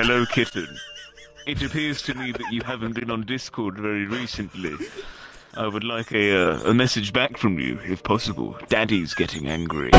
Hello, kitten. It appears to me that you haven't been on Discord very recently. I would like a, uh, a message back from you, if possible. Daddy's getting angry.